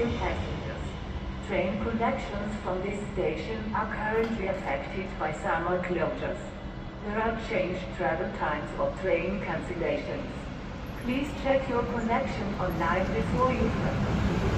dear passengers. Train connections from this station are currently affected by summer closures. There are changed travel times or train cancellations. Please check your connection online before you travel.